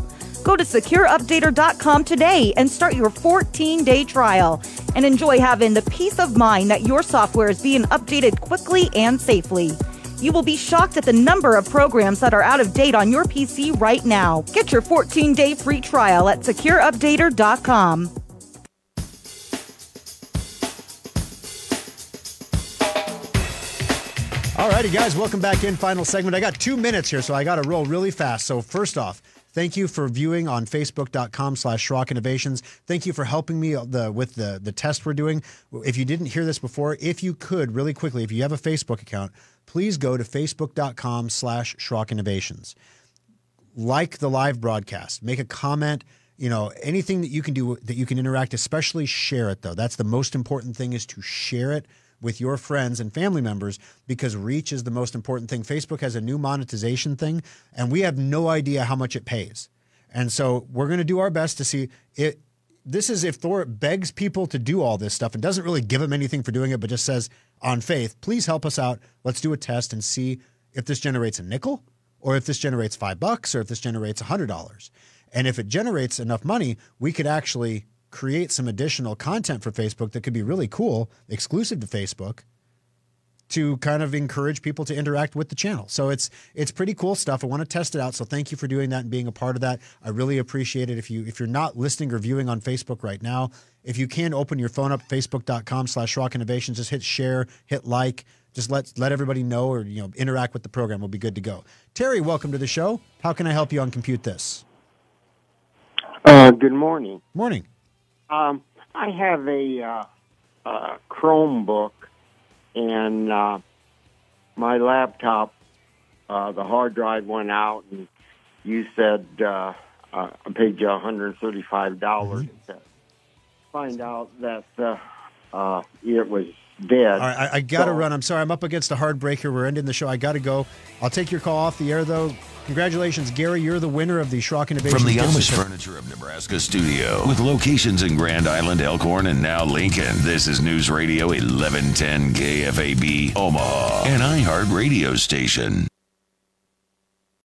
Go to secureupdater.com today and start your 14 day trial and enjoy having the peace of mind that your software is being updated quickly and safely. You will be shocked at the number of programs that are out of date on your PC right now. Get your 14 day free trial at secureupdater.com.
All righty, guys, welcome back in. Final segment. I got two minutes here, so I got to roll really fast. So, first off, Thank you for viewing on facebook.com slash Schrock Innovations. Thank you for helping me uh, the, with the, the test we're doing. If you didn't hear this before, if you could really quickly, if you have a Facebook account, please go to facebook.com slash Schrock Innovations. Like the live broadcast, make a comment, you know, anything that you can do that you can interact, especially share it though. That's the most important thing is to share it with your friends and family members because reach is the most important thing. Facebook has a new monetization thing, and we have no idea how much it pays. And so we're going to do our best to see it. This is if Thor begs people to do all this stuff and doesn't really give them anything for doing it, but just says on faith, please help us out. Let's do a test and see if this generates a nickel or if this generates five bucks or if this generates a hundred dollars. And if it generates enough money, we could actually create some additional content for Facebook that could be really cool, exclusive to Facebook, to kind of encourage people to interact with the channel. So it's it's pretty cool stuff. I want to test it out. So thank you for doing that and being a part of that. I really appreciate it. If you if you're not listening or viewing on Facebook right now, if you can open your phone up, facebook.com slash Schrock Innovations, just hit share, hit like, just let let everybody know or you know interact with the program. We'll be good to go. Terry, welcome to the show. How can I help you on Compute This?
Uh, good morning.
Morning.
Um, I have a uh, uh, Chromebook, and uh, my laptop, uh, the hard drive went out, and you said uh, uh, I paid you $135
Mm-hmm.
to find out that uh, uh, it was dead.
All right, I, I got to
So-
run. I'm sorry. I'm up against a hard break here. We're ending the show. I got to go. I'll take your call off the air, though. Congratulations, Gary. You're the winner of the Schrock Innovation
From the
gift
Amish. Furniture of Nebraska studio, with locations in Grand Island, Elkhorn, and now Lincoln, this is News Radio 1110 KFAB Omaha, an iHeart radio station.